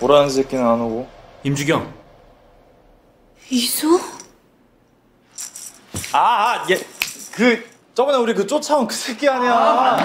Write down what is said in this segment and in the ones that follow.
오라는 새끼는 안 오고. 임주경. 이수? 아, 아, 얘, 그, 저번에 우리 그 쫓아온 그 새끼 아니야.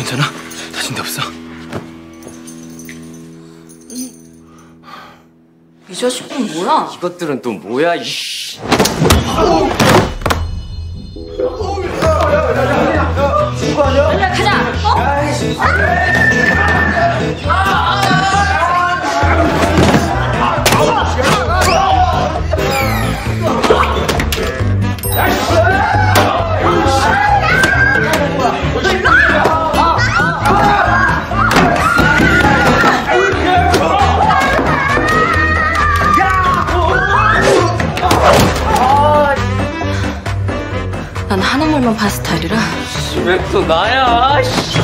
괜찮아? 다친 데 없어? 이 자식은 뭐야? 이것들은 또 뭐야 이씨 난 하나물만 판 스타일이라 왜 또 나야 씨.